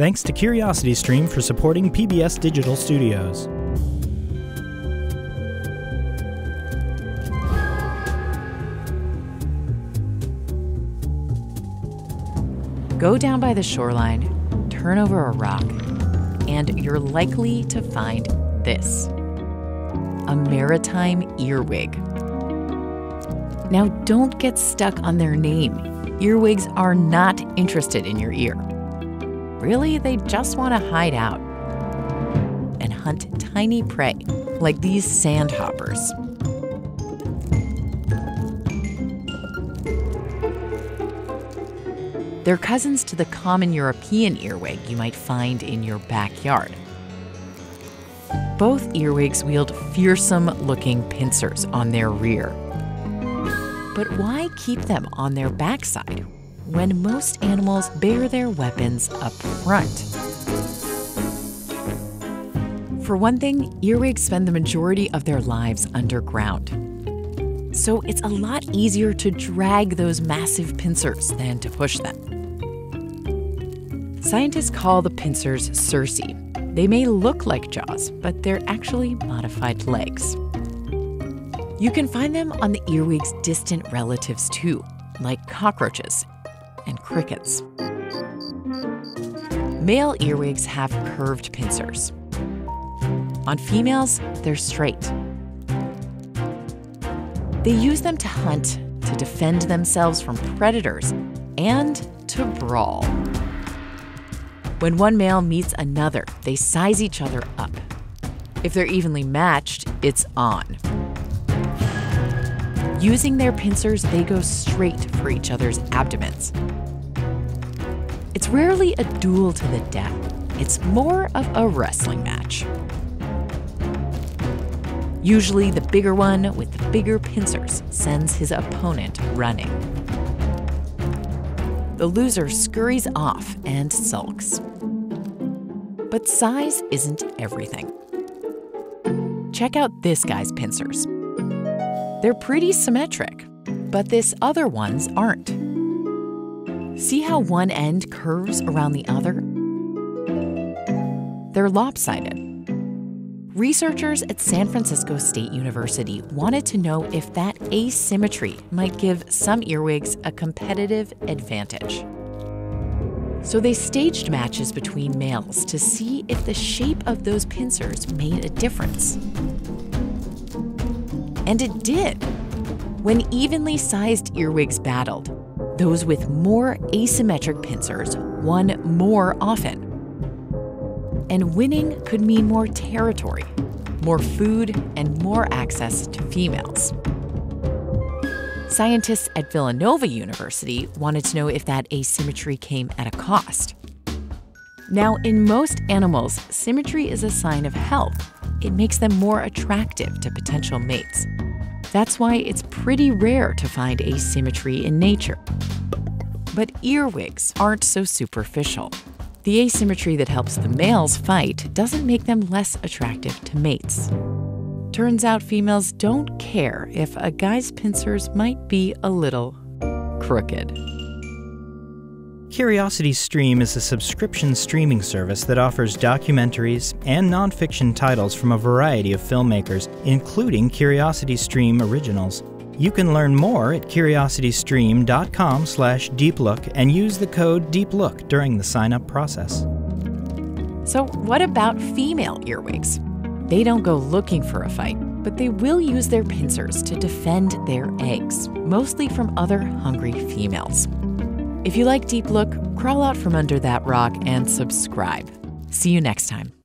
Thanks to CuriosityStream for supporting PBS Digital Studios. Go down by the shoreline, turn over a rock, and you're likely to find this a maritime earwig. Now, don't get stuck on their name. Earwigs are not interested in your ear. Really, they just want to hide out and hunt tiny prey like these sandhoppers. They're cousins to the common European earwig you might find in your backyard. Both earwigs wield fearsome looking pincers on their rear. But why keep them on their backside when most animals bear their weapons up front? For one thing, earwigs spend the majority of their lives underground. So it's a lot easier to drag those massive pincers than to push them. Scientists call the pincers cerci. They may look like jaws, but they're actually modified legs. You can find them on the earwig's distant relatives too, like cockroaches and crickets. Male earwigs have curved pincers. On females, they're straight. They use them to hunt, to defend themselves from predators, and to brawl. When one male meets another, they size each other up. If they're evenly matched, it's on. Using their pincers, they go straight for each other's abdomens. It's rarely a duel to the death, it's more of a wrestling match. Usually, the bigger one with the bigger pincers sends his opponent running. The loser scurries off and sulks. But size isn't everything. Check out this guy's pincers. They're pretty symmetric, but this other one's aren't. See how one end curves around the other? They're lopsided. Researchers at San Francisco State University wanted to know if that asymmetry might give some earwigs a competitive advantage. So they staged matches between males to see if the shape of those pincers made a difference. And it did. When evenly sized earwigs battled, those with more asymmetric pincers won more often. And winning could mean more territory, more food, and more access to females. Scientists at Villanova University wanted to know if that asymmetry came at a cost. Now, in most animals, symmetry is a sign of health. It makes them more attractive to potential mates. That's why it's pretty rare to find asymmetry in nature. But earwigs aren't so superficial. The asymmetry that helps the males fight doesn't make them less attractive to mates. Turns out females don't care if a guy's pincers might be a little crooked. CuriosityStream is a subscription streaming service that offers documentaries and nonfiction titles from a variety of filmmakers, including CuriosityStream originals. You can learn more at curiositystream.com/deeplook and use the code DEEPLOOK during the sign-up process. So, what about female earwigs? They don't go looking for a fight, but they will use their pincers to defend their eggs, mostly from other hungry females. If you like Deep Look, crawl out from under that rock and subscribe. See you next time.